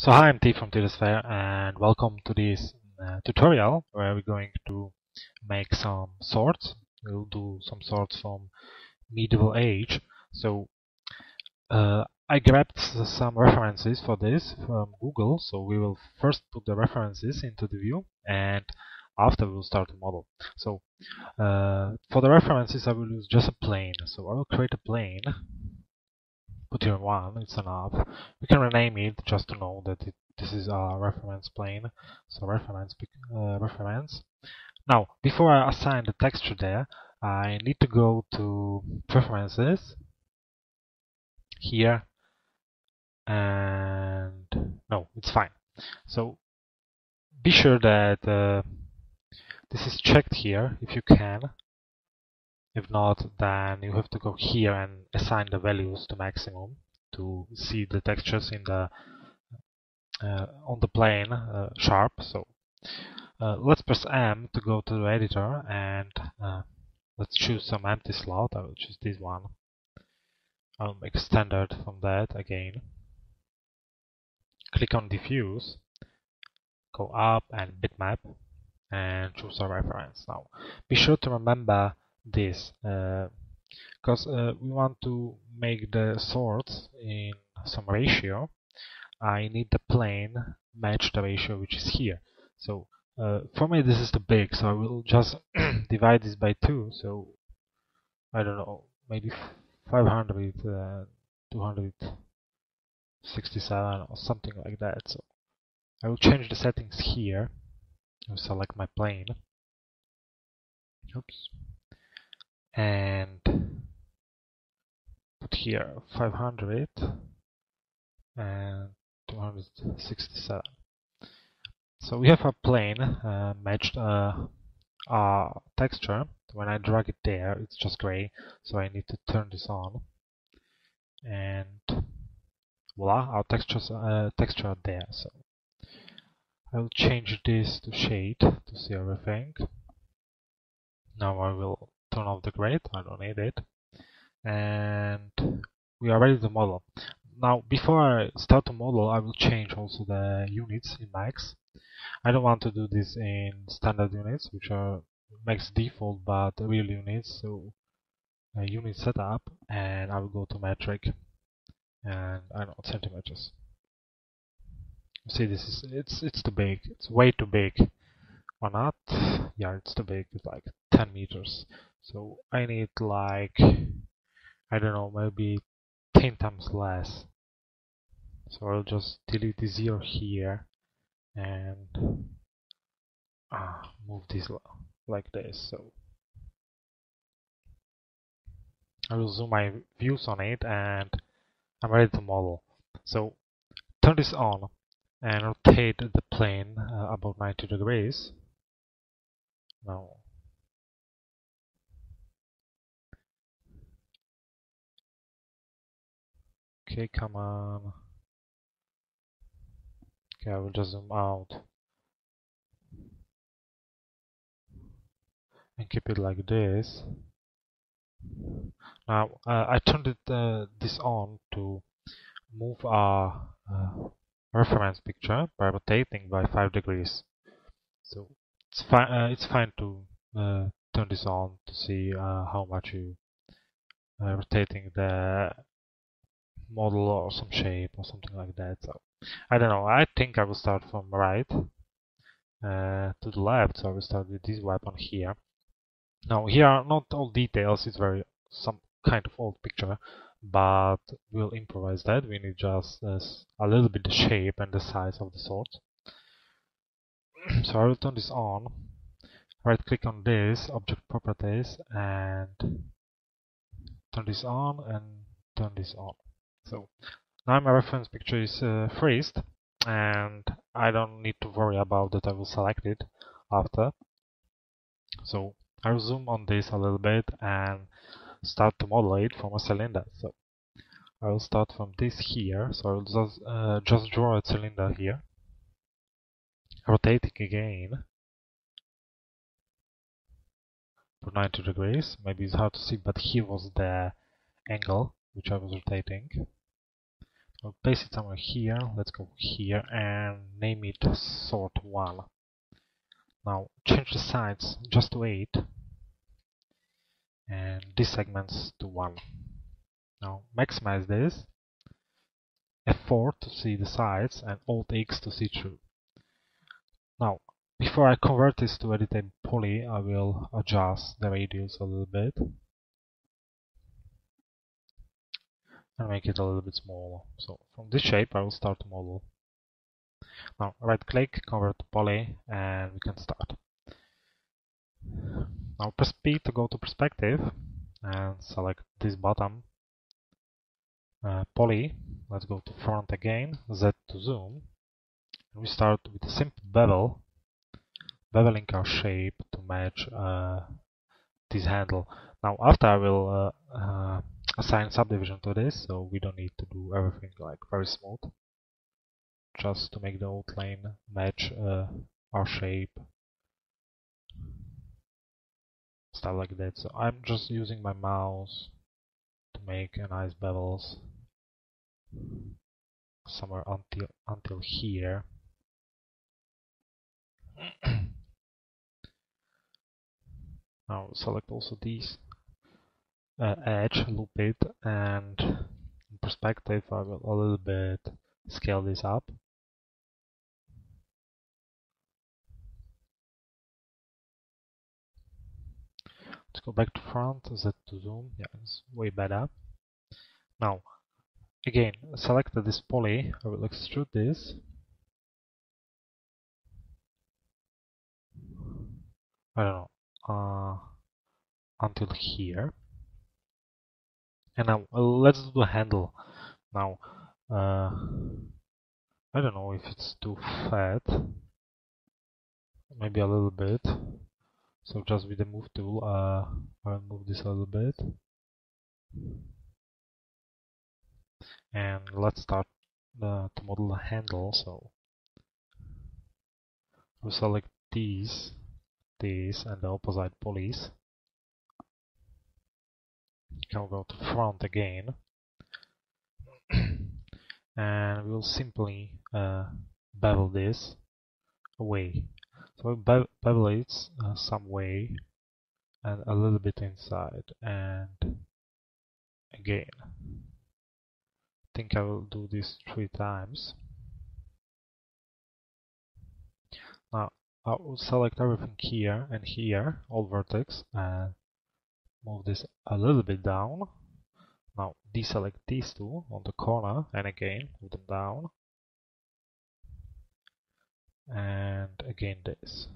So hi, I'm T from 3DSphere and welcome to this uh, tutorial where we're going to make some swords. We'll do some swords from medieval age. So uh, I grabbed some references for this from Google. So we will first put the references into the view and after we'll start the model. So uh, for the references I will use just a plane. So I will create a plane put here one, it's enough. We can rename it just to know that it, this is a reference plane. So reference, uh, reference. Now, before I assign the texture there, I need to go to preferences here and no, it's fine. So be sure that uh, this is checked here if you can if not, then you have to go here and assign the values to maximum to see the textures in the uh, on the plane uh, sharp. So uh, let's press M to go to the editor and uh, let's choose some empty slot. I will choose this one. I'll make a standard from that again. Click on diffuse, go up and bitmap and choose a reference. Now be sure to remember this because uh, uh, we want to make the swords in some ratio. I need the plane match the ratio which is here. So uh, for me this is too big so I will just divide this by 2 so I don't know maybe 500 uh, 267 or something like that. So I will change the settings here. I will select my plane. Oops and put here 500 and 267 so we have a plane uh, matched uh, texture. When I drag it there it's just gray. So I need to turn this on. And voila our textures uh, texture there. So I will change this to shade to see everything. Now I will turn off the grid, I don't need it. And we are ready to model. Now, before I start to model, I will change also the units in max. I don't want to do this in standard units, which are max default, but real units. So, uh, unit setup, and I will go to metric, and I know centimeters. See, this is it's it's too big. It's way too big. Or not? Yeah, it's too big. It's like 10 meters so I need like I don't know maybe 10 times less. So I'll just delete the zero here and uh, move this like this so. I will zoom my views on it and I'm ready to model. So turn this on and rotate the plane uh, about 90 degrees. Now Okay, come on. Okay, I will just zoom out. And keep it like this. Now, uh, I turned it, uh, this on to move our uh, reference picture by rotating by 5 degrees. So it's fine. Uh, it's fine to uh, turn this on to see uh, how much you rotating the model or some shape or something like that. So I don't know. I think I will start from right uh, to the left. So I will start with this weapon here. Now here are not all details. It's very some kind of old picture, but we'll improvise that. We need just uh, a little bit the shape and the size of the sword. so I will turn this on. Right click on this object properties and turn this on and turn this on. So now my reference picture is uh, freezed and I don't need to worry about that I will select it after. So I will zoom on this a little bit and start to model it from a cylinder. So I will start from this here. So I will just, uh, just draw a cylinder here. Rotating again for 90 degrees. Maybe it's hard to see, but here was the angle which I was rotating. I'll paste it somewhere here. Let's go here and name it sort 1. Now change the size just to 8 and these segments to 1. Now maximize this, F4 to see the sides and Alt X to see through. Now before I convert this to editable poly I will adjust the radius a little bit and make it a little bit smaller. So from this shape I will start to model. Now right click, convert to poly and we can start. Now press P to go to perspective and select this bottom uh, poly. Let's go to front again, Z to zoom. We start with a simple bevel, beveling our shape to match uh, this handle. Now after I will uh, uh assign subdivision to this, so we don't need to do everything like very smooth. Just to make the outline match uh, our shape. Stuff like that. So I'm just using my mouse to make a nice bevels somewhere until until here. now select also these uh, edge, loop it, and in perspective I will a little bit scale this up. Let's go back to front, Z to zoom, yeah, it's way better. Now, again, select this poly, I will extrude this. I don't know, uh, until here and now uh, let's do the handle. Now uh, I don't know if it's too fat. Maybe a little bit. So just with the move tool uh, I'll move this a little bit. And let's start uh, to model the handle. So we'll select these these and the opposite polys can go to front again. And we'll simply uh, bevel this away. So be bevel it uh, some way and a little bit inside and again. I think I will do this three times. Now I will select everything here and here all vertex and move this a little bit down. Now deselect these two on the corner and again move them down. And again this.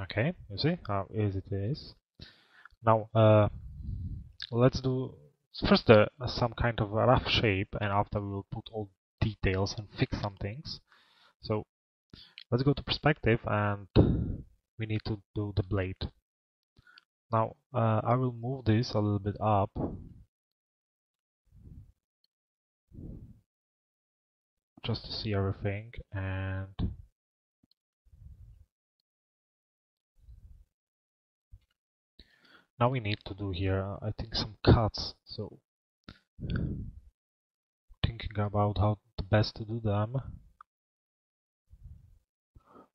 Okay, you see how easy it is. Now uh, let's do first uh, some kind of a rough shape and after we will put all details and fix some things. So let's go to perspective and we need to do the blade. Now uh, I will move this a little bit up. Just to see everything and now we need to do here I think some cuts. So thinking about how the best to do them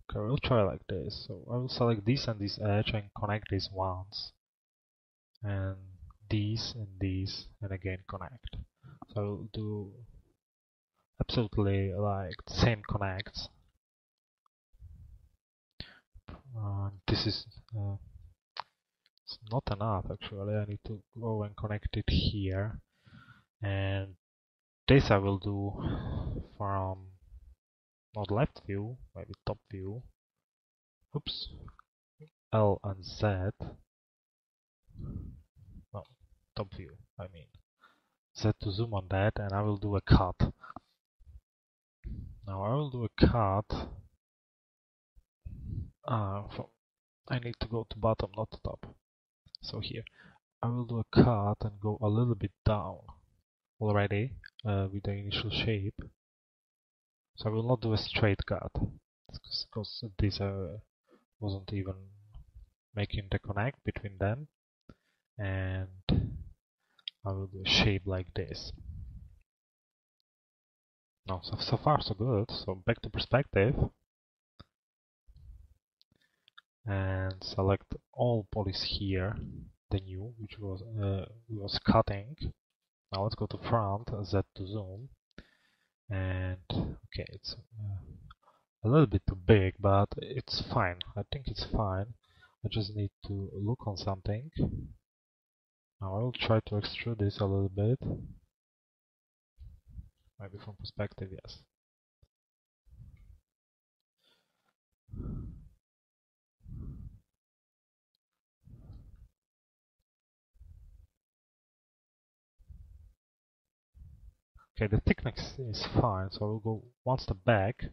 Okay, we'll try like this. So I will select this and this edge and connect these once. And these and these and again connect. So I will do absolutely like same connects. This is uh, it's not enough actually. I need to go and connect it here. And this I will do from not left view, maybe top view. Oops. L and Z. No, top view, I mean. Z to zoom on that and I will do a cut. Now I will do a cut. Uh, I need to go to bottom, not to top. So here, I will do a cut and go a little bit down already uh, with the initial shape. So I will not do a straight cut because this uh, wasn't even making the connect between them and I will do a shape like this. No, so, so far so good. So back to perspective. And select all polys here, the new, which was uh, was cutting. Now let's go to front, Z to zoom. And okay, it's uh, a little bit too big, but it's fine. I think it's fine. I just need to look on something. Now I will try to extrude this a little bit. Maybe from perspective, yes. Okay, the thickness is fine, so I will go one step back.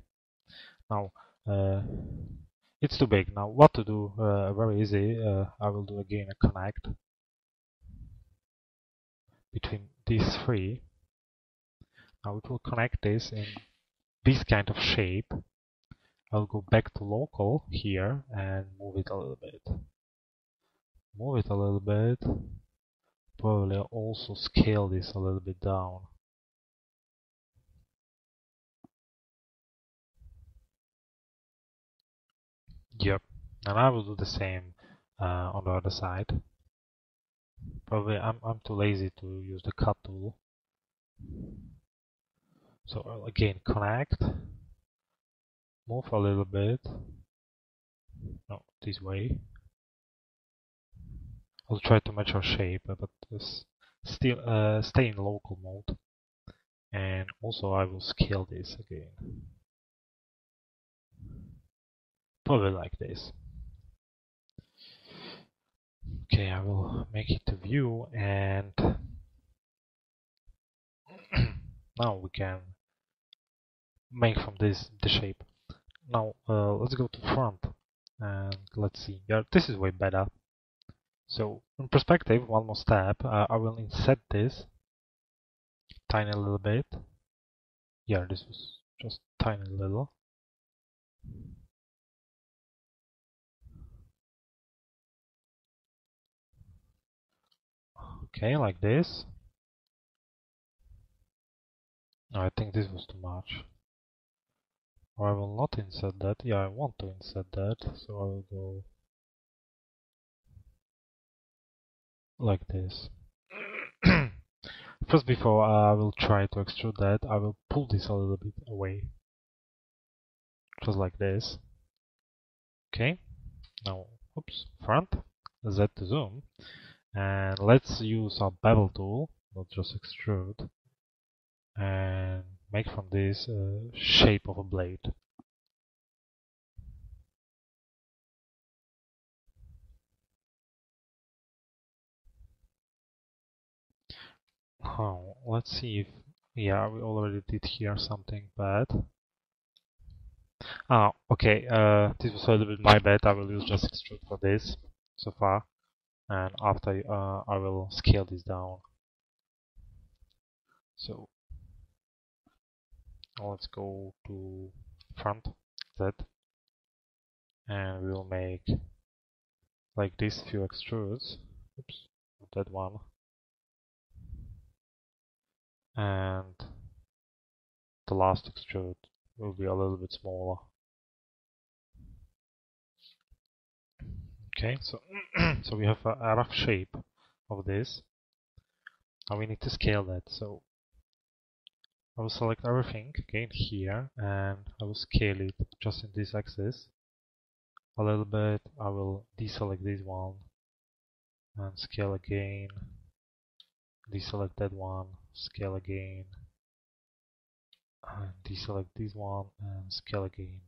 Now, uh, it's too big. Now, what to do? Uh, very easy. Uh, I will do again a connect between these three. Now it will connect this in this kind of shape. I'll go back to local here and move it a little bit. Move it a little bit. Probably also scale this a little bit down. Yep, and I will do the same uh, on the other side. Probably I'm, I'm too lazy to use the cut tool. So again connect, move a little bit, no, this way. I'll try to match our shape, but still uh, stay in local mode. And also I will scale this again. Probably like this. Okay, I will make it a view and now we can make from this the shape. Now uh, let's go to front and let's see. Yeah, this is way better. So in perspective, one more step. Uh, I will inset this tiny little bit. Yeah, this was just tiny little. Okay, like this. I think this was too much. I will not insert that. Yeah, I want to insert that, so I will go like this. First, before I will try to extrude that, I will pull this a little bit away. Just like this. Okay, now, oops, front, Z to zoom. And let's use our bevel tool, not just extrude, and make from this a shape of a blade. Oh, let's see if, yeah, we already did here something bad. Ah, okay, uh, this was a little bit my bad, I will use just extrude for this so far and after uh, I will scale this down. So let's go to front Z and we'll make like these few extrudes. Oops that one. And the last extrude will be a little bit smaller Okay, so so we have a, a, rough shape of this. and we need to scale that. So I will select everything again here and I will scale it just in this axis a little bit. I will deselect this one and scale again. Deselect that one, scale again. And deselect this one and scale again.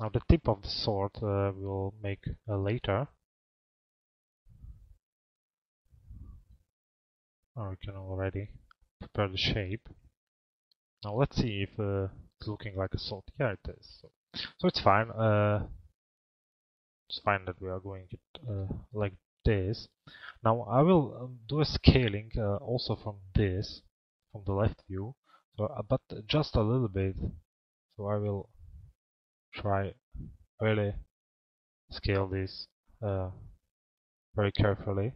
Now the tip of the sword uh, we'll make uh, later. Or we can already prepare the shape. Now let's see if uh, it's looking like a sword. Yeah, it is. So, so it's fine. Uh, it's fine that we are going it uh, like this. Now I will um, do a scaling uh, also from this, from the left view, so, but just a little bit. So I will try really scale this uh, very carefully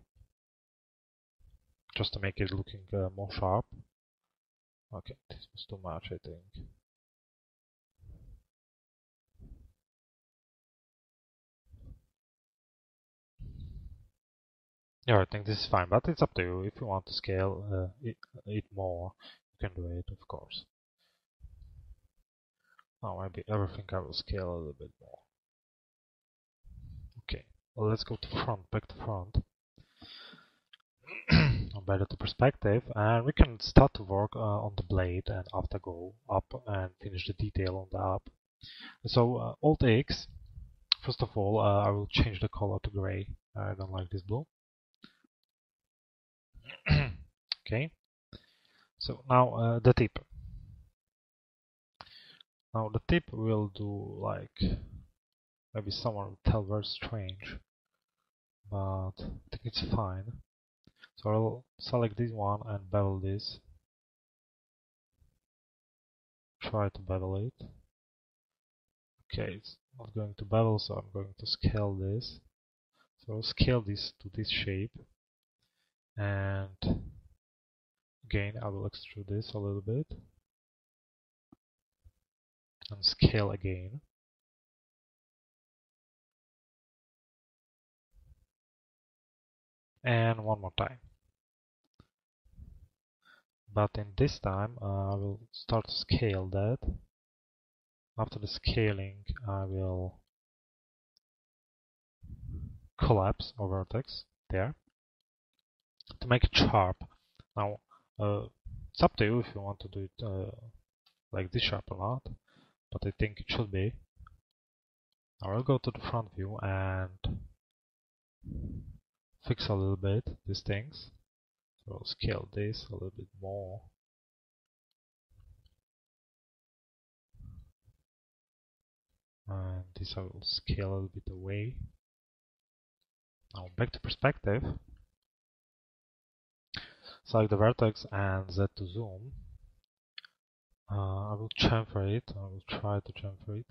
just to make it looking uh, more sharp. Okay, this was too much, I think. Yeah, I think this is fine, but it's up to you. If you want to scale uh, it, it more, you can do it, of course. Now maybe everything I will scale a little bit more. Okay, well, let's go to front, back to front. better to perspective and we can start to work uh, on the blade and after go up and finish the detail on the up. So uh, Alt X, first of all uh, I will change the color to gray. I don't like this blue. okay, so now uh, the tip. Now the tip will do like maybe someone will tell very strange, but I think it's fine. So I'll select this one and bevel this. Try to bevel it. Okay, it's not going to bevel, so I'm going to scale this. So I'll scale this to this shape. And again, I will extrude this a little bit. And scale again. and one more time. But in this time uh, I will start to scale that. After the scaling I will collapse a vertex there to make it sharp. Now uh, it's up to you if you want to do it uh, like this sharp or not, but I think it should be. Now I'll go to the front view and fix a little bit these things. So I'll scale this a little bit more. And this I will scale a little bit away. Now back to perspective. Select the vertex and Z to zoom. Uh, I will chamfer it. I will try to chamfer it.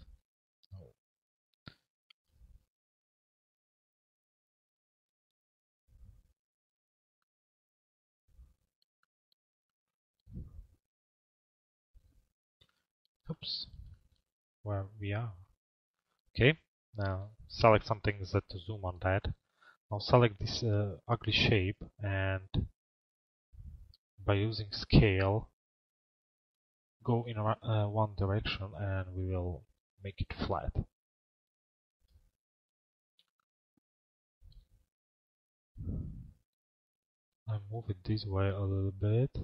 oops where we are okay now select something that to zoom on that now select this uh, ugly shape and by using scale go in uh, one direction and we will make it flat. I move it this way a little bit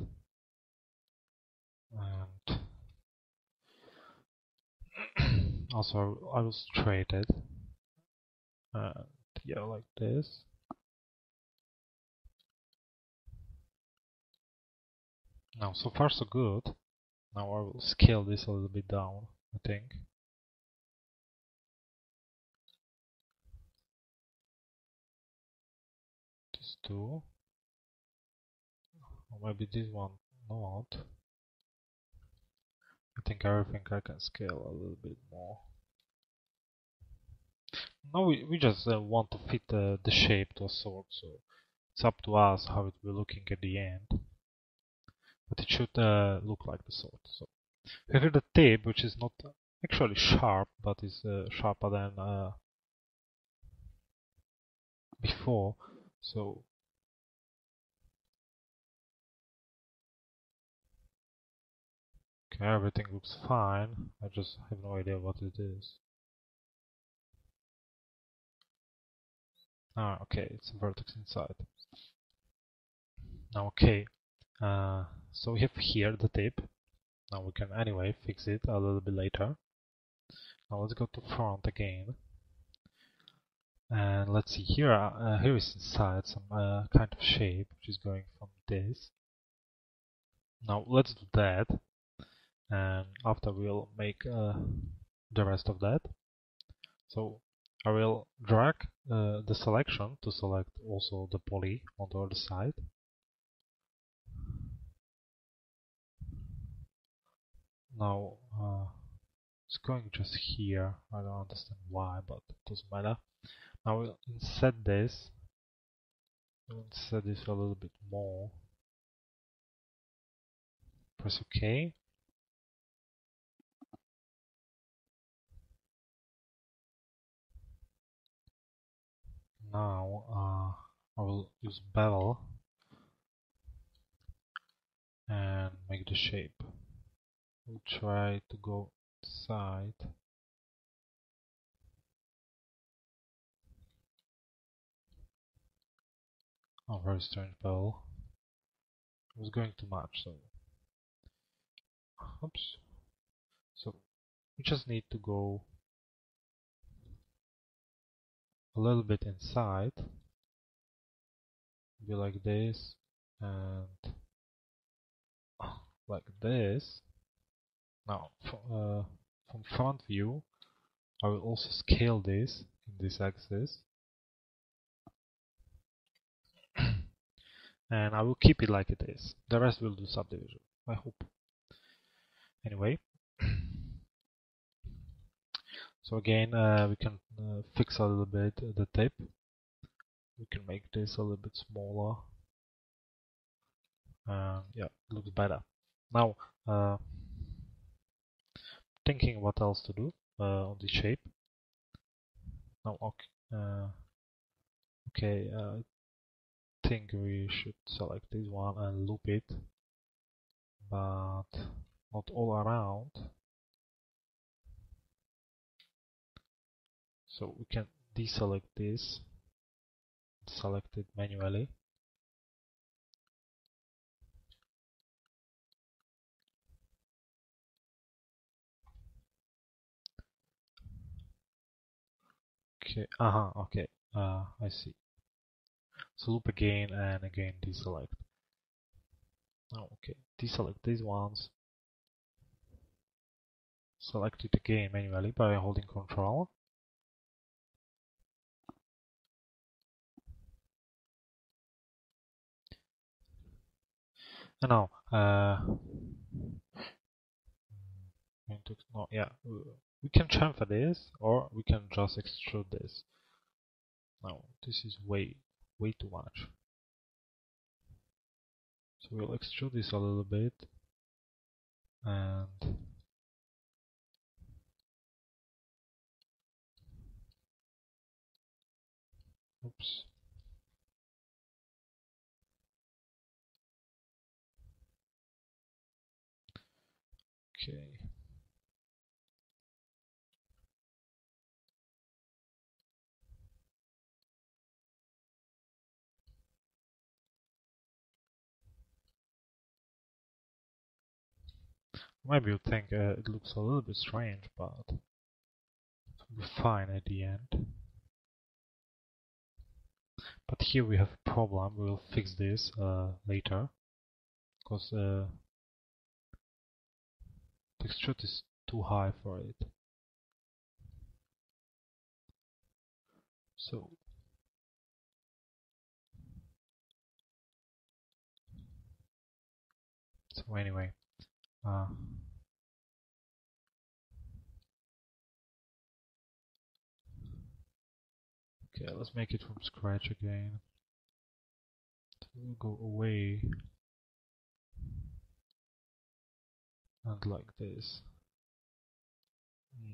and also I will straight it and yeah like this. Now so far so good now I will scale this a little bit down I think these two or maybe this one not I think everything I can scale a little bit more. Now we, we just uh, want to fit uh, the shape to a sword, so it's up to us how it will be looking at the end. But it should uh, look like the sword. So we have the tip, which is not actually sharp, but is uh, sharper than uh, before. So Okay, everything looks fine. I just have no idea what it is. Ah, okay, it's a vertex inside. Now, okay, uh, so we have here the tip. Now we can anyway fix it a little bit later. Now let's go to front again. And let's see, here, uh, here is inside some uh, kind of shape, which is going from this. Now let's do that and after we'll make uh, the rest of that. So I will drag uh, the selection to select also the poly on the other side. Now uh, it's going just here. I don't understand why, but it doesn't matter. Now we'll inset this. We'll this a little bit more press OK. Now uh, I will use bevel and make the shape. We'll try to go side. Oh, very strange bevel. It was going too much, so oops. So we just need to go a little bit inside, be like this, and oh, like this. Now, uh, from front view, I will also scale this in this axis. and I will keep it like it is. The rest will do subdivision, I hope. Anyway, so again, uh, we can uh, fix a little bit the tip. We can make this a little bit smaller. Yeah, looks better. Now, uh, thinking what else to do uh, on the shape. Now, okay, uh, okay uh, I think we should select this one and loop it, but not all around. So we can deselect this, select it manually. Okay, uh -huh, okay, uh, I see. So loop again and again deselect. Oh, okay, deselect these ones. Select it again manually by holding control. And now, uh, no, yeah, we can chamfer this or we can just extrude this. Now, this is way, way too much. So we'll extrude this a little bit and oops Maybe you think uh, it looks a little bit strange, but it will be fine at the end. But here we have a problem, we will fix this uh, later, because uh, texture is too high for it. So so anyway, uh, okay, let's make it from scratch again. We'll go away and like this.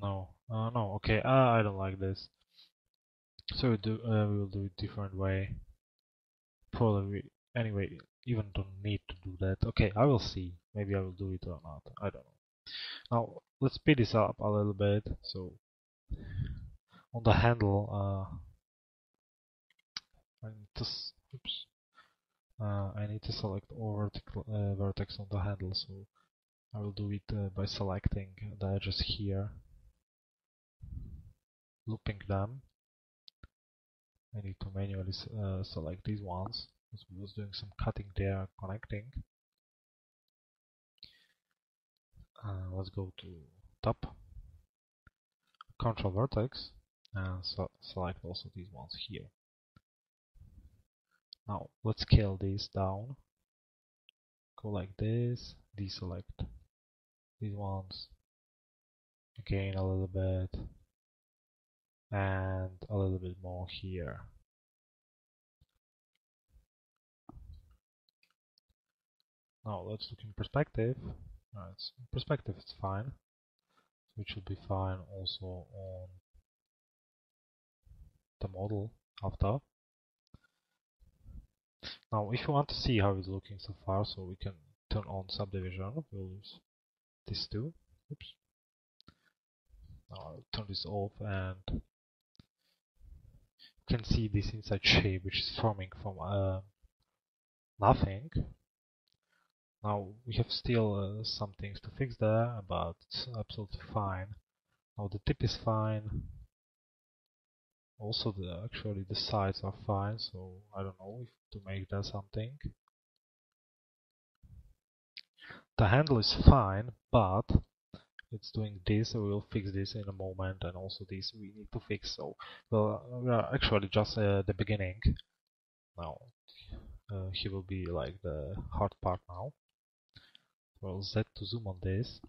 No, uh, no, okay, uh, I don't like this. So we do, uh, we will do it different way. Probably, anyway, even don't need to do that. Okay, I will see. Maybe I will do it or not. I don't know. Now, let's speed this up a little bit. So, on the handle, uh, I need to, oops, uh, I need to select all vertical, uh, vertex on the handle. So, I will do it uh, by selecting the edges here, looping them. I need to manually uh, select these ones because we was doing some cutting there, connecting. Uh, let's go to top, control vertex, and so select also these ones here. Now let's scale this down. Go like this, deselect these ones again a little bit and a little bit more here Now let's look in perspective. Uh, in perspective it's fine. So it should be fine also on the model after. Now if you want to see how it's looking so far, so we can turn on subdivision, we'll use this too. Oops. Now I'll turn this off and you can see this inside shape which is forming from uh, nothing. Now we have still uh, some things to fix there, but it's absolutely fine. Now the tip is fine. Also, the actually the sides are fine, so I don't know if to make that something. The handle is fine, but it's doing this, so we'll fix this in a moment, and also this we need to fix. So, well, we are actually just uh, the beginning. Now, uh, he will be like the hard part now. Well, Z to zoom on this.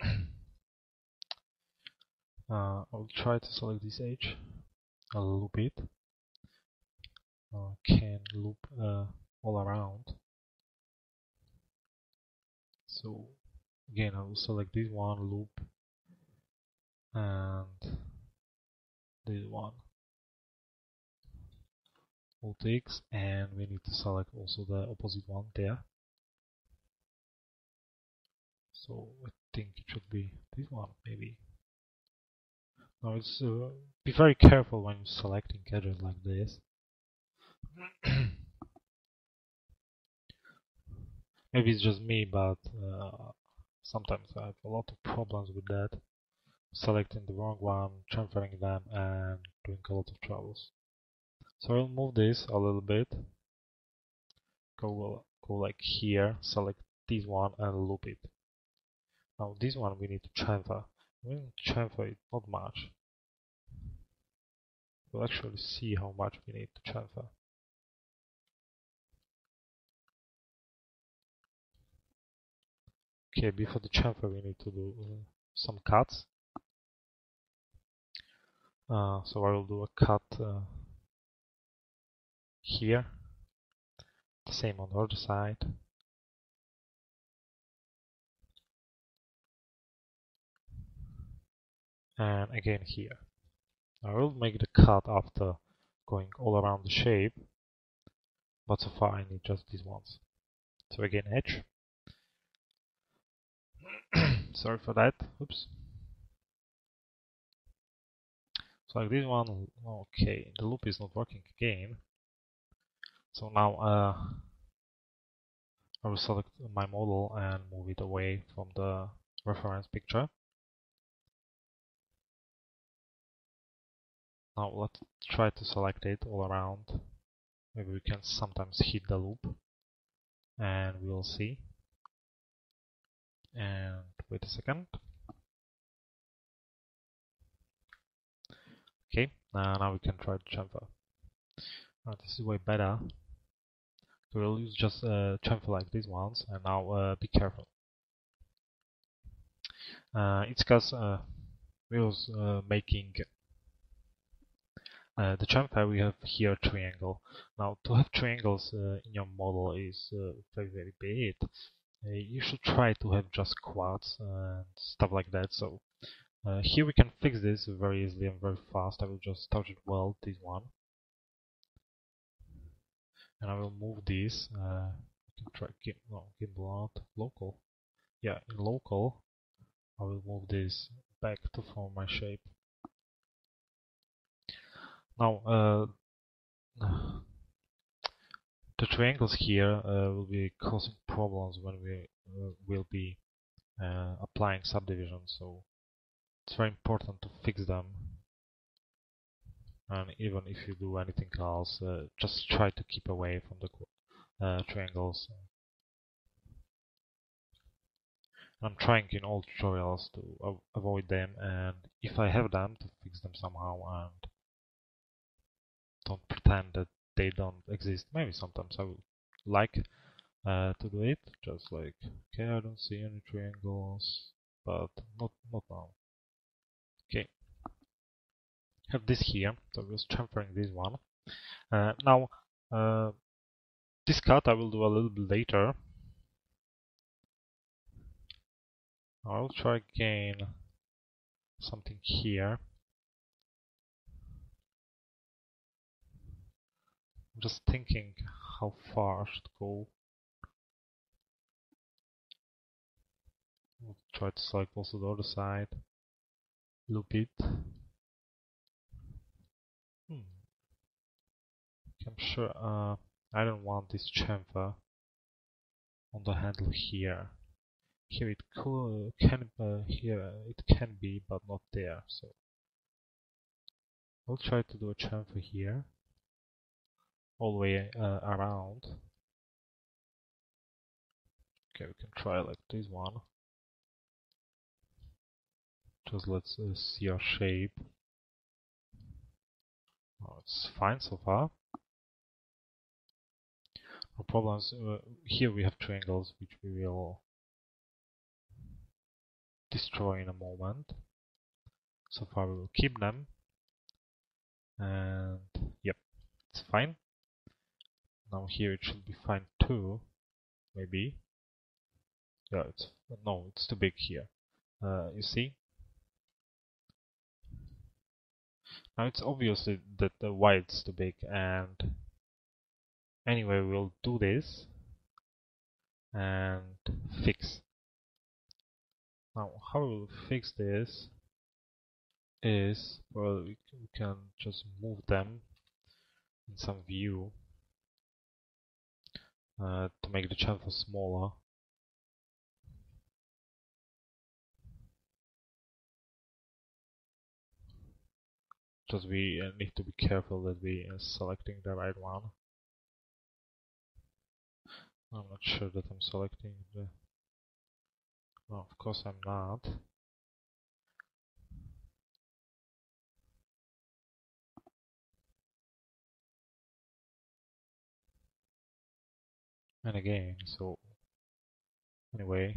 uh, I'll try to select this edge. I'll loop it. Uh, can loop uh, all around. So again, I will select this one loop and this one. Alt X and we need to select also the opposite one there. So I think it should be this one maybe. Now it's uh, be very careful when selecting edges like this. maybe it's just me, but uh, sometimes I have a lot of problems with that. Selecting the wrong one, transferring them, and doing a lot of troubles. So I'll move this a little bit. Go, go like here, select this one and loop it. Now this one we need to chamfer. Chamfer it not much. We'll actually see how much we need to chamfer. Okay, before the chamfer we need to do uh, some cuts. Uh, so I will do a cut uh, here. The same on the other side. And again here. I will make the cut after going all around the shape, but so far I need just these ones. So again edge. Sorry for that. Oops. So like this one, okay, the loop is not working again. So now uh, I will select my model and move it away from the reference picture. Now let's try to select it all around. Maybe we can sometimes hit the loop and we'll see. And wait a second. Okay, uh, now we can try chamfer. Uh, this is way better. So we'll use just uh, chamfer like these ones, and now uh, be careful. Uh, it's because uh, we was uh, making uh, the chamfer we have here triangle. Now to have triangles uh, in your model is uh, very very bad. you should try to have just quads and stuff like that. So here we can fix this very easily and very fast. I will just touch it well this one and I will move this uh, try gim no, gimbal out local yeah in local I will move this back to form my shape now uh, the triangles here uh, will be causing problems when we uh, will be uh, applying subdivision so it's very important to fix them and even if you do anything else, uh, just try to keep away from the uh, triangles. I'm trying in all tutorials to avoid them and if I have them to fix them somehow and don't pretend that they don't exist. Maybe sometimes I would like uh, to do it, just like, okay, I don't see any triangles, but not, not now. Okay, have this here, so we're transferring this one. Uh, now, Uh, this cut I will do a little bit later. I'll try again something here. I'm just thinking how far I should go. I'll try to cycle also the other side. Loop it. Hmm. I'm sure uh, I don't want this chamfer on the handle here. Here it could, can uh, here it can be, but not there. So I'll try to do a chamfer here, all the way uh, around. Okay, we can try like this one. Just let's uh, see our shape. Oh, it's fine so far. No problems. Uh, here we have triangles which we will destroy in a moment. So far we will keep them. And yep, it's fine. Now here it should be fine too, maybe. Yeah, it's no, it's too big here. Uh, you see? Now it's obviously that the why it's too big and anyway we'll do this and fix now, how we'll fix this is, well, we can just move them in some view uh, to make the chamfer smaller. Just we uh, need to be careful that we are selecting the right one. I'm not sure that I'm selecting the no, of course I'm not. And again, so anyway.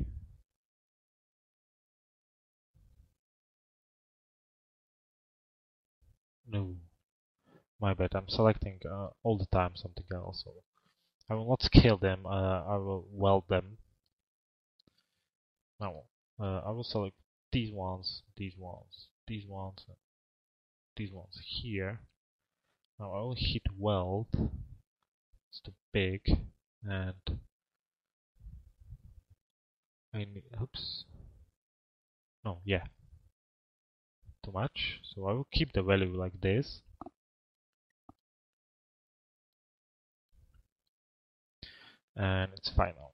No, my bad, I'm selecting uh, all the time something else. So I will not scale them, uh, I will weld them now, uh, I will select these ones, these ones, these ones, these ones here. Now I will hit weld. It's too big, and I need. Oops. No, yeah. Too much. So I will keep the value like this. And it's final.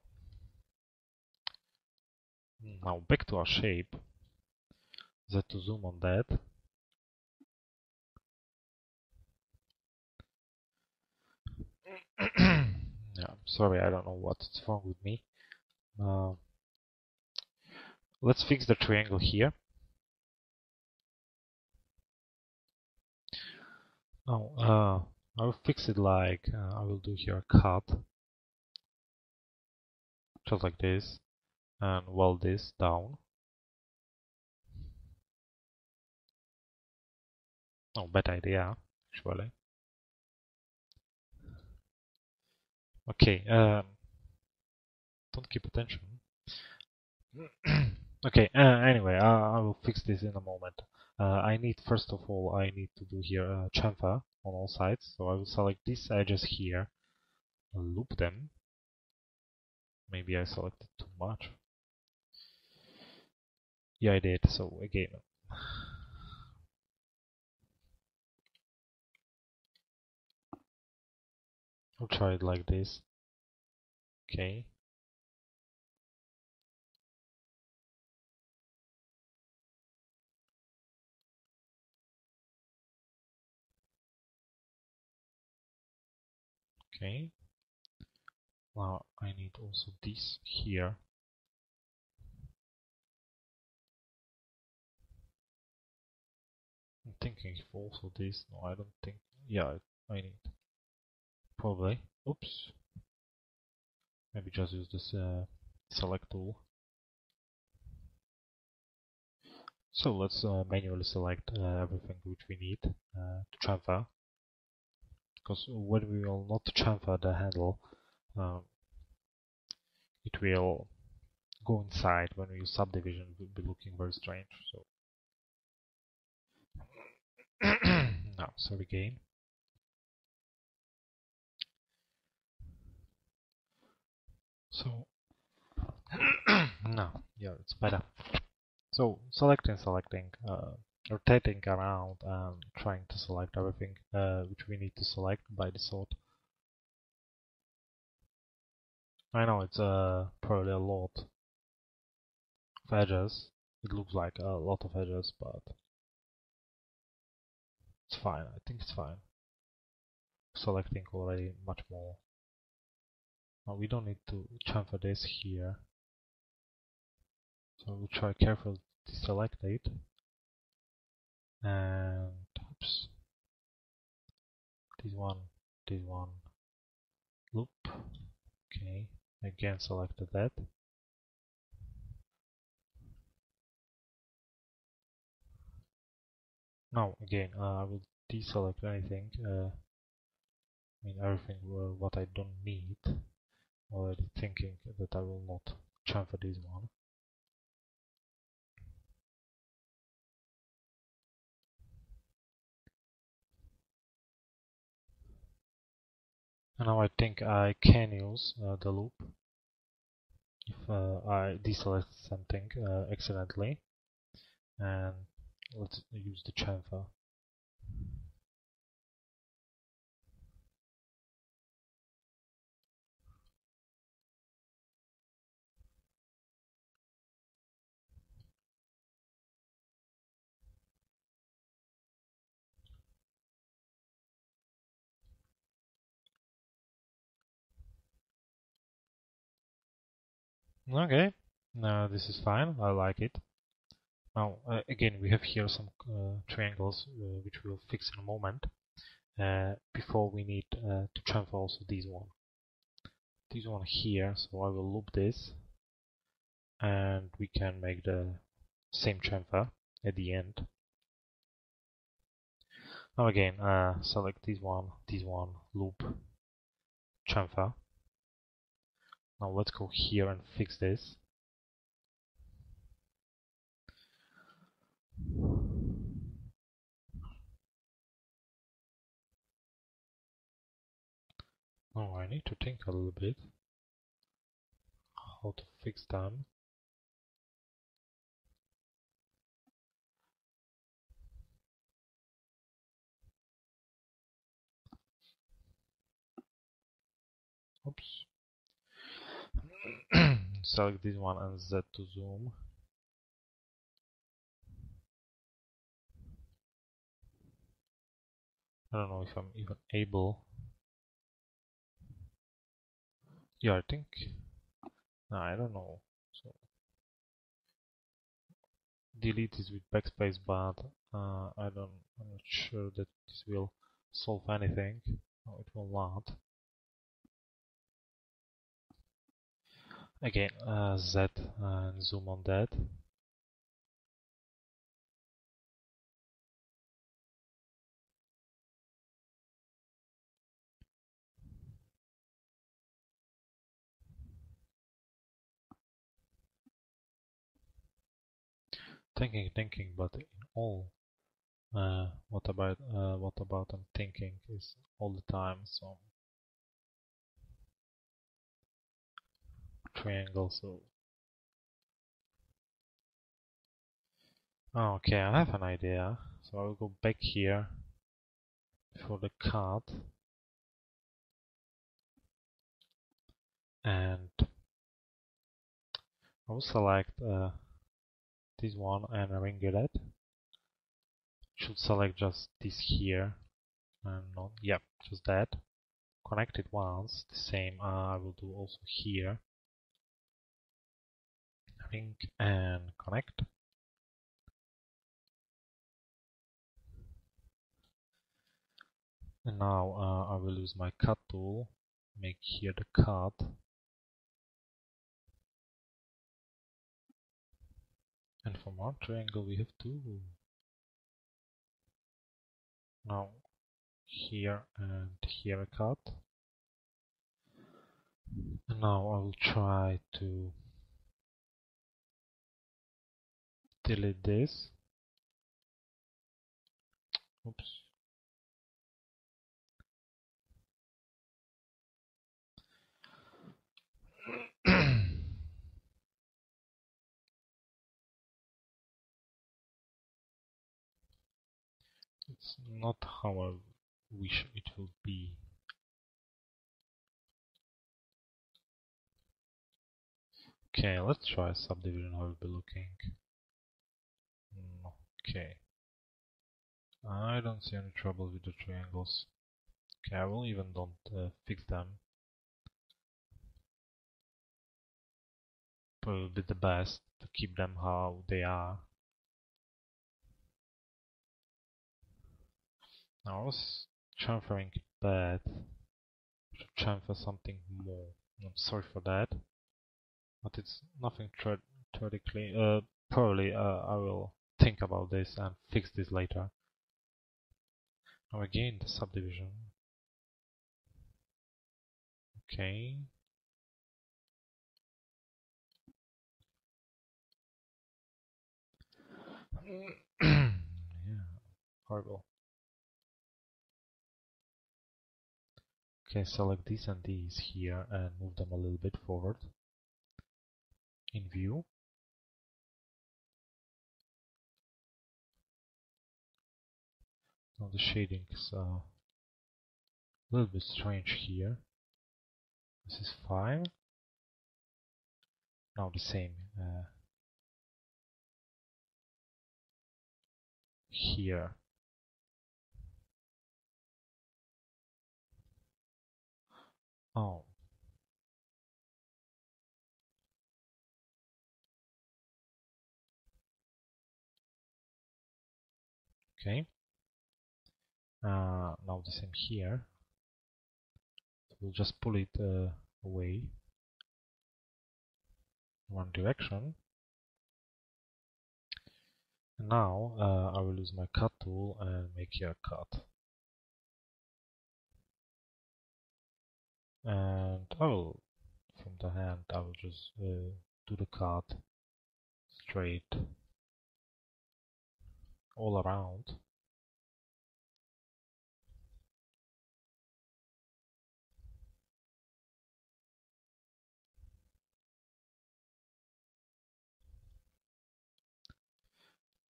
Now back to our shape. Z to zoom on that. yeah, sorry, I don't know what's wrong with me. Uh, let's fix the triangle here. Now, uh, I will fix it like uh, I will do here a cut, just like this and weld this down. Oh, bad idea, actually. Okay, um, don't keep attention. okay, uh, anyway, uh, I will fix this in a moment. Uh, I need, first of all, I need to do here a chamfer on all sides. So I will select these edges here, loop them. Maybe I selected too much. Yeah, I did. So again, I'll try it like this. Okay. Okay. Now I need also this here. I'm thinking if also this. No, I don't think. Yeah, I need. Probably. Oops. Maybe just use this uh, select tool. So let's uh, manually select uh, everything which we need uh, to transfer. because when we will not chamfer the handle, um, it will go inside when we use subdivision, it will be looking very strange. So now, sorry again. So now, yeah, it's better. So selecting, selecting, uh, rotating around and trying to select everything uh, which we need to select by the default. I know it's uh, probably a lot of edges. It looks like a lot of edges, but it's fine. I think it's fine. Selecting already much more. We don't need to chamfer this here. So we'll try carefully to select it. And oops. This one, this one. Loop. Okay. Again selected that. Now again uh, I will deselect anything. Uh, I mean everything uh, what I don't need. Already thinking that I will not chamfer this one. And now I think I can use uh, the loop if uh, I deselect something uh, accidentally and let's use the chamfer Okay, now this is fine, I like it. Now, uh, again, we have here some uh, triangles uh, which we'll fix in a moment. Uh, before we need uh, to chamfer also this one. This one here, so I will loop this and we can make the same chamfer at the end. Now again, uh, select this one, this one, loop, chamfer. Now let's go here and fix this. Oh, I need to think a little bit how to fix them. Oops. Select this one and Z to zoom. I don't know if I'm even able. Yeah, I think. No, I don't know. So delete this with backspace, but uh, I don't. I'm not sure that this will solve anything. No, it will not. Again, uh, Z and zoom on that. Thinking, thinking, but in all, uh, what about uh, what about I'm thinking is all the time some triangle. So okay, I have an idea. So I will go back here for the card and I will select uh, this one and ring it. Should select just this here and not, yep, just that. Connect it once, the same uh, I will do also here. And connect. And now uh, I will use my cut tool, make here the cut And from our triangle we have two. Now here and here a cut. And now I will try to delete this. Oops. it's not how I wish it will be. Okay, let's try subdivision how it will be looking. Okay. I don't see any trouble with the triangles. Okay, I will even don't uh, fix them. Be the best to keep them how they are. Now I was chamfering bad. Should chamfer something more. I'm sorry for that. But it's nothing theoretically. Uh, probably uh, I will think about this and fix this later. Now again the subdivision. Okay. yeah, horrible. Okay, select these and these here and move them a little bit forward in view. Now the shading is uh, a little bit strange here. This is 5. Now the same uh, here. Oh. Okay. Uh, now the same here. So we'll just pull it uh, away one direction. And now uh, I will use my cut tool and make here a cut. and I will from the hand I will just uh, do the cut straight all around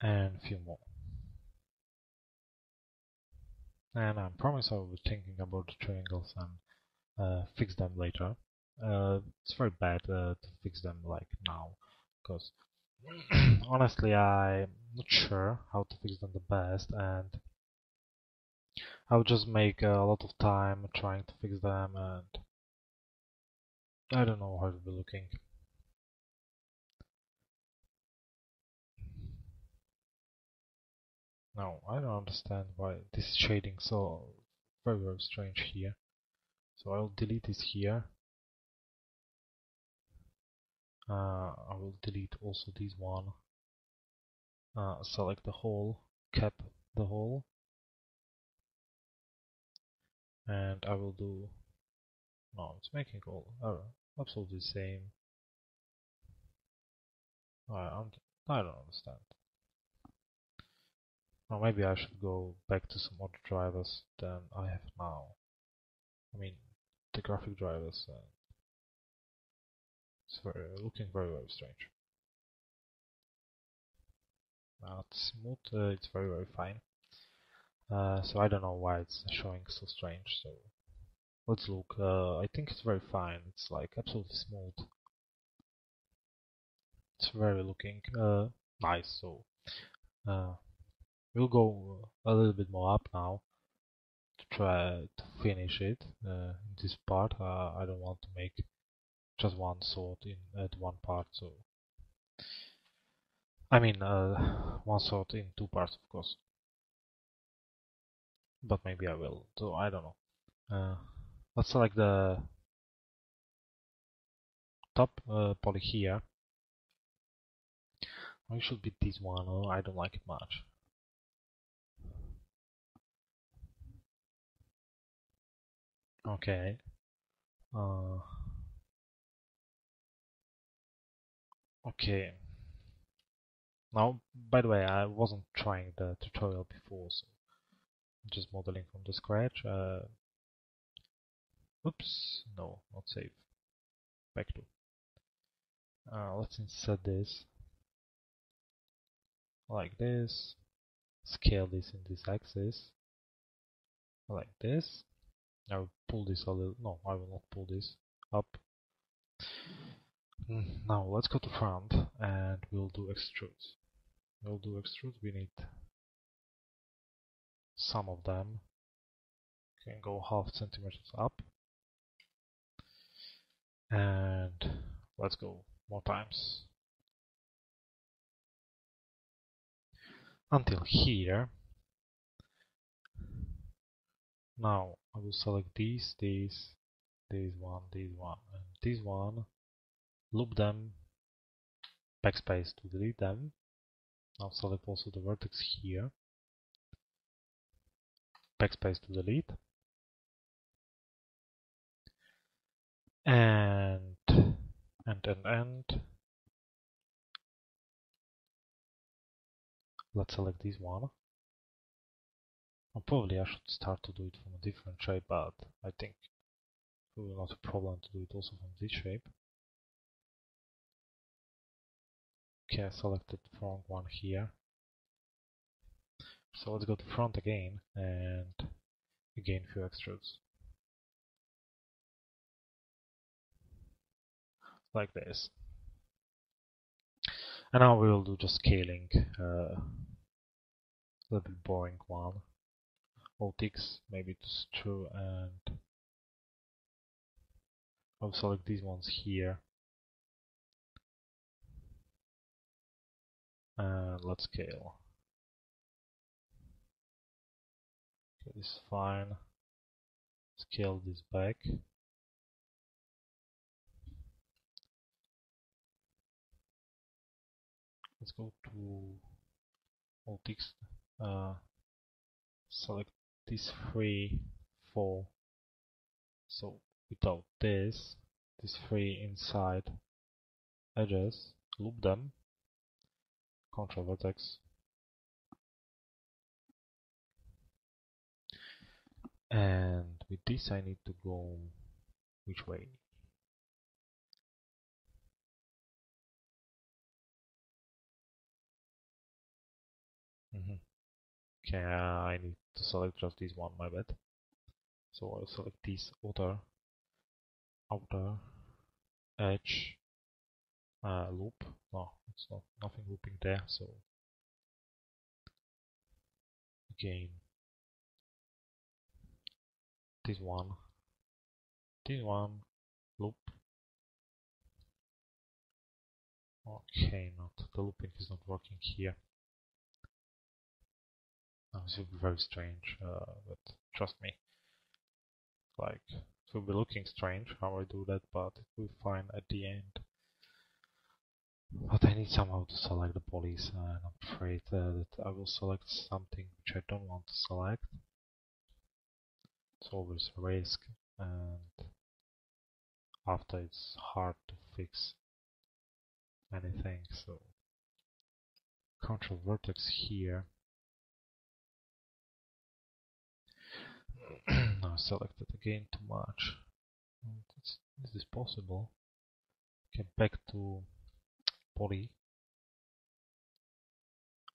and a few more and I promise I will be thinking about the triangles and uh, fix them later. Uh, it's very bad uh, to fix them like now, because honestly I'm not sure how to fix them the best, and I'll just make a lot of time trying to fix them, and I don't know how it will be looking. No, I don't understand why this is shading so very very strange here. So I'll delete this here. Uh, I will delete also this one. Uh, select the whole, cap the whole, and I will do. No, it's making all uh, absolutely the same. I, I don't understand. Or maybe I should go back to some other drivers than I have now. I mean, the graphic drivers. Uh, it's very, looking very very strange. Now it's smooth, uh, it's very very fine. Uh, so I don't know why it's showing so strange. So let's look. Uh, I think it's very fine. It's like absolutely smooth. It's very looking uh, nice. So uh, we'll go a little bit more up now to try to finish it uh, this part. Uh, I don't want to make just one sword in at one part. So I mean uh, one sword in two parts, of course. But maybe I will. So I don't know. Uh, let's select the top uh, poly here. It should be this one. Oh, I don't like it much. Okay. Uh, okay. Now, by the way, I wasn't trying the tutorial before, so I'm just modeling from the scratch. Uh, oops, no, not save. Back to. Uh, let's insert this like this. Scale this in this axis like this. I will pull this a little. No, I will not pull this up. Mm, now let's go to front and we'll do extrudes. We'll do extrudes. We need some of them. Can go half centimeters up. And let's go more times. Until here. Now I will select these, these, this one, this one, and this one. Loop them, backspace to delete them. Now select also the vertex here. Backspace to delete. And, and, and, and. Let's select this one. Well, probably I should start to do it from a different shape, but I think it will not a problem to do it also from this shape. Okay, I selected wrong one here. So let's go to front again and again few extrudes. Like this. And now we will do just scaling, uh, a little bit boring one. Multics, maybe it's true, and I'll select these ones here. And let's scale. Okay, this is fine. Scale this back. Let's go to Multics. Uh, select these three, four. So without this, these three inside edges, loop them, control vertex, and with this I need to go which way? Mm -hmm. Okay, I need to select just this one, my bad. So I'll select this outer, outer edge uh, loop. No, it's not nothing looping there. So again, this one, this one, loop. Okay, not the looping is not working here. This will be very strange, uh, but trust me. Like, it will be looking strange how I do that, but it will be fine at the end. But I need somehow to select the polys, and I'm afraid uh, that I will select something which I don't want to select. It's always a risk, and after it's hard to fix anything, so control vertex here now selected again too much. Is, is this possible? Okay, back to poly.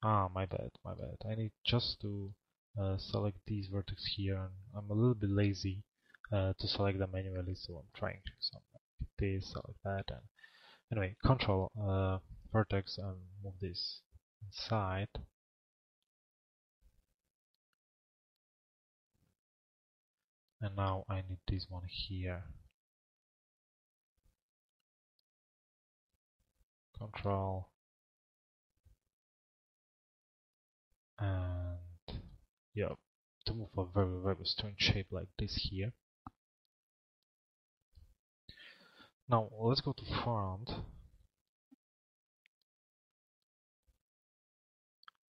Ah, my bad, my bad. I need just to uh, select these vertex here. And I'm a little bit lazy uh, to select them manually, so I'm trying to select this, select that, and anyway, control uh, vertex and move this inside. And now I need this one here. Control. And yeah to move a very very strange shape like this here. Now let's go to front.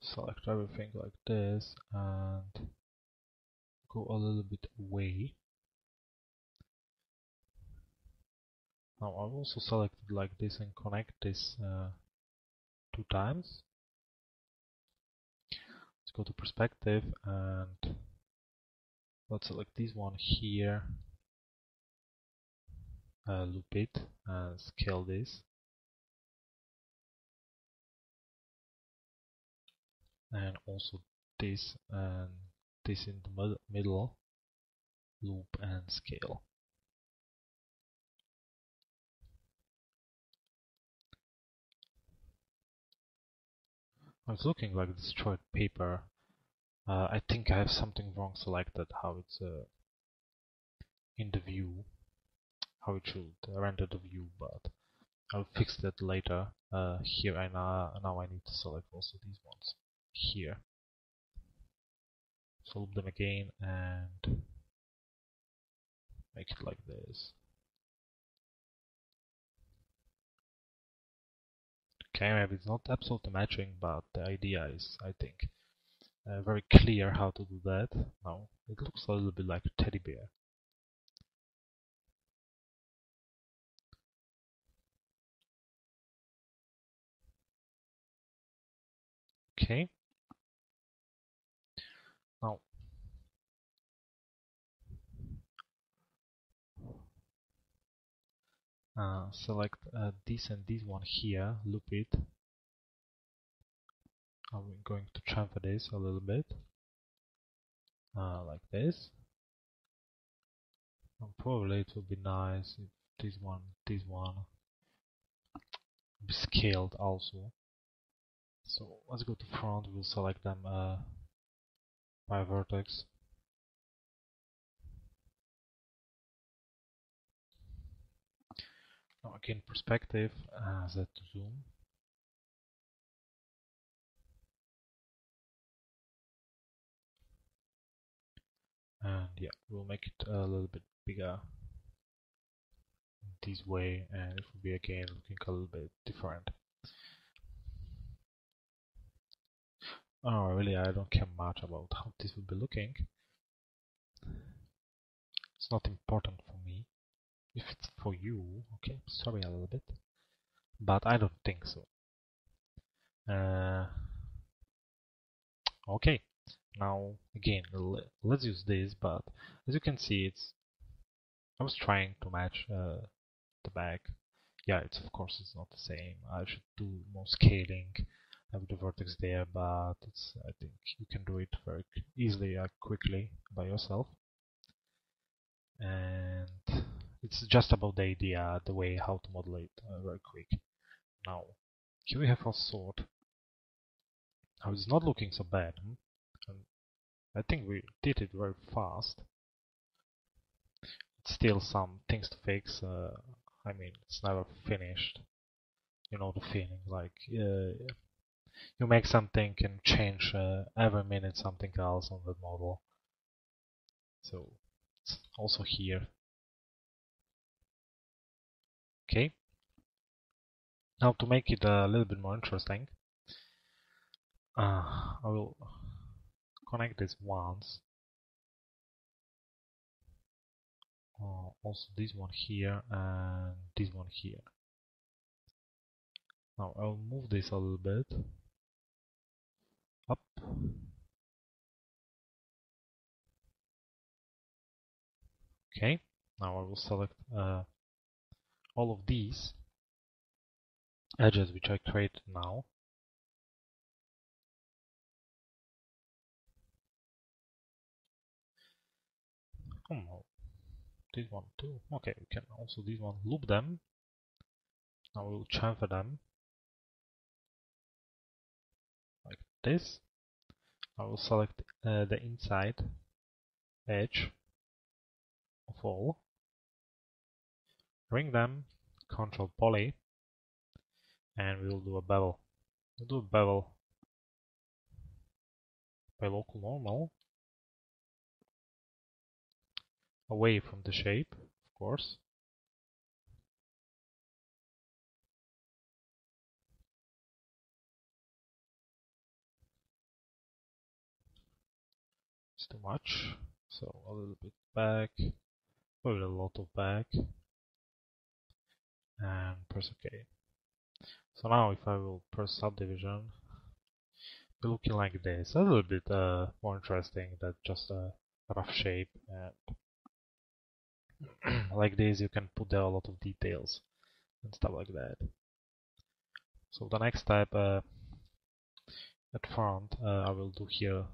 Select everything like this and go a little bit away Now I've also selected like this and connect this uh, two times. Let's go to perspective and let's select this one here, uh, loop it and scale this. And also this and this in the middle, loop and scale. It's looking like destroyed paper. Uh, I think I have something wrong selected, how it's uh, in the view, how it should render the view, but I'll fix that later. Uh, here I now, now I need to select also these ones here. So loop them again and make it like this. Okay, maybe it's not absolutely matching, but the idea is, I think, uh, very clear how to do that. Now, it looks a little bit like a teddy bear. Okay. Uh, select uh, this and this one here, loop it. I'm going to chamfer this a little bit, uh, like this. And probably it would be nice if this one, this one, be scaled also. So let's go to front, we'll select them uh, by vertex. Now again perspective, uh, Z to zoom. And yeah, we'll make it a little bit bigger this way and it will be again looking a little bit different. Oh, really, I don't care much about how this will be looking. It's not important. If it's for you, okay, sorry a little bit. But I don't think so. Uh, okay, now again, let's use this, but as you can see, it's I was trying to match uh, the back. Yeah, it's of course it's not the same. I should do more scaling have the vertex there, but it's I think you can do it very easily, uh, quickly by yourself. And it's just about the idea, the way how to model it uh, very quick. Now, here we have our sword. Now it's not looking so bad. Hmm? I think we did it very fast. It's still some things to fix. Uh, I mean, it's never finished. You know the feeling, like uh, you make something and change uh, every minute something else on the model. So it's also here. Okay. Now to make it a little bit more interesting, uh, I will connect this once. Uh, also this one here and this one here. Now I'll move this a little bit up okay now I will select uh, all of these edges which I created now. Oh no this one too. Okay we can also this one loop them. Now we'll chamfer them. Like this, I will select uh, the inside edge of all, bring them, control poly, and we'll do a bevel. We'll do a bevel by local normal, away from the shape, of course. It's too much. So a little bit back, probably a lot of back. And press OK. So now if I will press subdivision, be looking like this. A little bit uh, more interesting than just a rough shape. And like this you can put there a lot of details and stuff like that. So the next step uh, at front uh, I will do here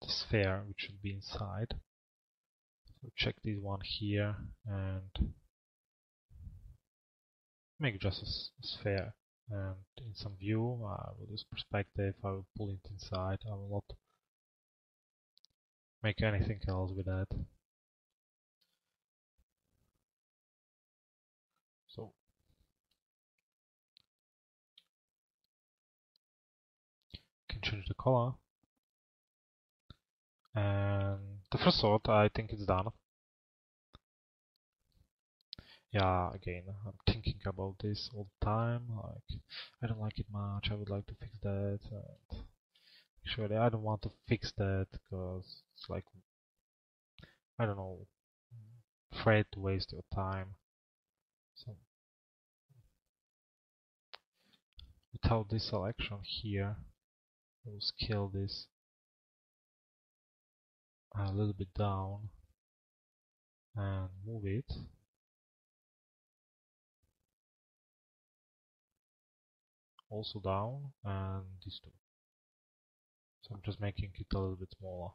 the sphere which should be inside. So check this one here and make just a sphere and in some view I will use perspective, I will pull it inside, I will not make anything else with that. So can change the color. And the first sort I think it's done yeah again I'm thinking about this all the time like I don't like it much I would like to fix that and actually I don't want to fix that because it's like I don't know afraid to waste your time. So without this selection here we'll scale this a little bit down and move it also down and these two. So I'm just making it a little bit smaller.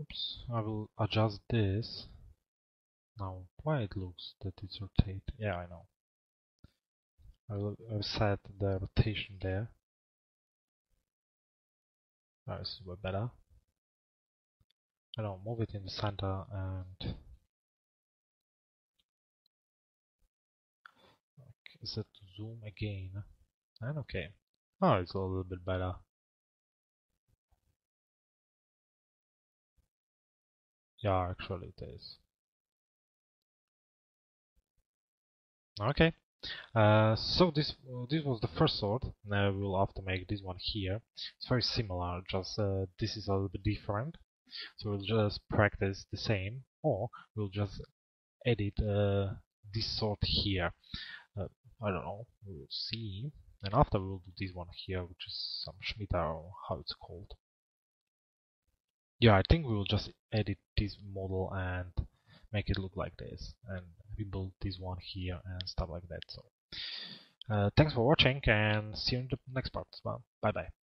Oops, I will adjust this. Now, why it looks that it's rotated? Yeah, I know. I will I've set the rotation there. Now this is way better. I don't move it in the center and set to zoom again? And okay. Oh it's a little bit better. Yeah actually it is. Okay. Uh, so this uh, this was the first sort now we'll have to make this one here. It's very similar just uh, this is a little bit different so we'll just practice the same, or we'll just edit uh, this sort here. Uh, I don't know, we'll see. And after we'll do this one here, which is some scimitar or how it's called. Yeah, I think we will just edit this model and make it look like this and rebuild this one here and stuff like that. So, uh, thanks for watching and see you in the next part. Well, bye bye.